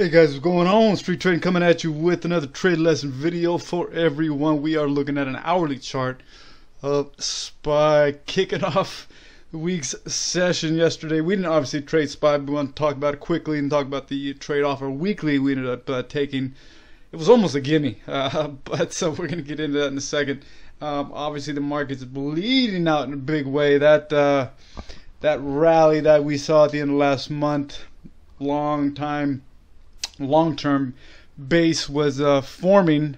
Hey guys, what's going on? Street Trading coming at you with another trade lesson video for everyone. We are looking at an hourly chart of SPY kicking off the week's session yesterday. We didn't obviously trade SPY, but we want to talk about it quickly and talk about the trade offer weekly we ended up uh, taking. It was almost a gimme, uh, but so we're going to get into that in a second. Um, obviously, the market's bleeding out in a big way. That uh, that rally that we saw at the end of last month, long time long-term base was uh, forming.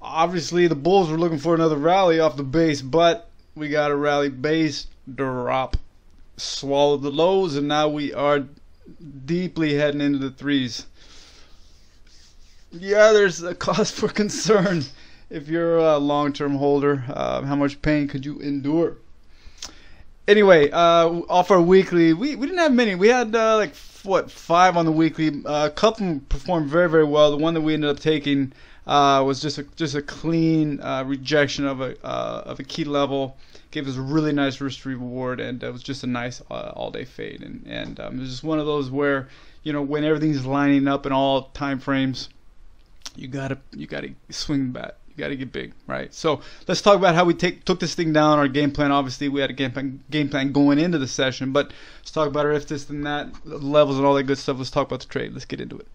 Obviously, the Bulls were looking for another rally off the base, but we got a rally base drop, swallowed the lows, and now we are deeply heading into the threes. Yeah, there's a cause for concern if you're a long-term holder. Uh, how much pain could you endure? Anyway, uh, off our weekly, we, we didn't have many. We had uh, like what five on the weekly. Uh, a couple performed very very well. The one that we ended up taking uh, was just a just a clean uh, rejection of a uh, of a key level. Gave us a really nice risk reward, and it was just a nice uh, all day fade. And and um, it was just one of those where you know when everything's lining up in all time frames, you gotta you gotta swing the bat got to get big, right? So let's talk about how we take took this thing down. Our game plan, obviously, we had a game plan, game plan going into the session, but let's talk about our if this and that levels and all that good stuff. Let's talk about the trade. Let's get into it.